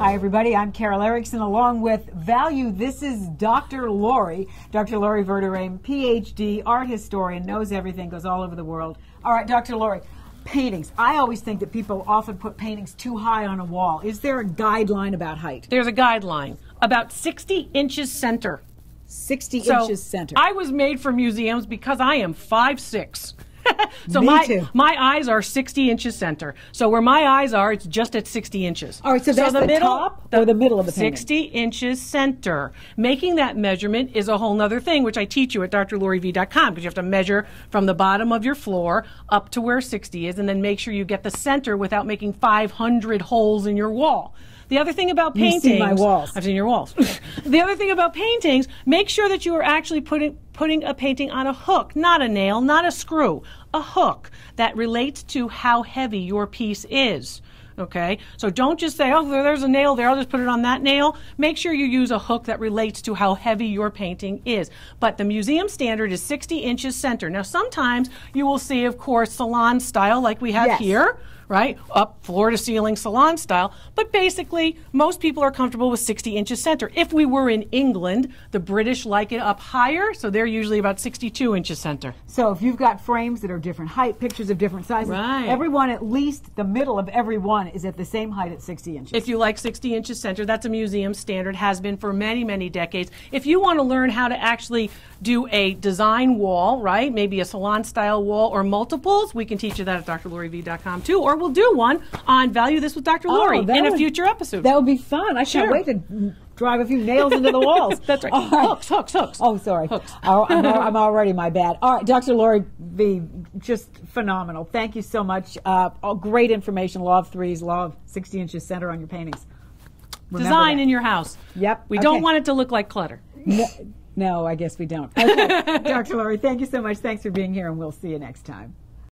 Hi, everybody. I'm Carol Erickson along with Value. This is Dr. Lori. Dr. Lori Verderame, PhD, art historian, knows everything, goes all over the world. All right, Dr. Lori, paintings. I always think that people often put paintings too high on a wall. Is there a guideline about height? There's a guideline about 60 inches center. 60 So inches center. I was made for museums because I am five six. So Me my too. my eyes are 60 inches center. So where my eyes are, it's just at 60 inches. All right, so that's the top or the middle of the painting? 60 inches center. Making that measurement is a whole nother thing, which I teach you at drloriv.com because you have to measure from the bottom of your floor up to where 60 is, and then make sure you get the center without making 500 holes in your wall. The other thing about paintings, my walls. I've seen your walls. the other thing about paintings, make sure that you are actually putting putting a painting on a hook, not a nail, not a screw, a hook that relates to how heavy your piece is. Okay, so don't just say, "Oh, there's a nail there. I'll just put it on that nail." Make sure you use a hook that relates to how heavy your painting is. But the museum standard is 60 inches center. Now, sometimes you will see, of course, salon style, like we have Yes. here right? Up floor to ceiling salon style. But basically, most people are comfortable with 60 inches center. If we were in England, the British like it up higher, so they're usually about 62 inches center. So if you've got frames that are different height, pictures of different sizes, Right. everyone at least the middle of every one is at the same height at 60 inches. If you like 60 inches center, that's a museum standard, has been for many, many decades. If you want to learn how to actually do a design wall, right, maybe a salon style wall or multiples, we can teach you that at drloriv.com too, or we'll do one on Value This with Dr. Oh, Lori Oh, in a future episode. That would be fun. I Sure. can't wait to drive a few nails into the walls. That's right. All Hooks, hooks, hooks. Oh, sorry. Hooks. Oh, I'm, I'm already my bad. All right, Dr. Lori V, just phenomenal. Thank you so much. Uh, all great information. Law of threes, law of 60 inches center on your paintings. Remember Design that. in your house. Yep, We okay. don't want it to look like clutter. No, no, I guess we don't. Okay. Dr. Lori, thank you so much. Thanks for being here, and we'll see you next time.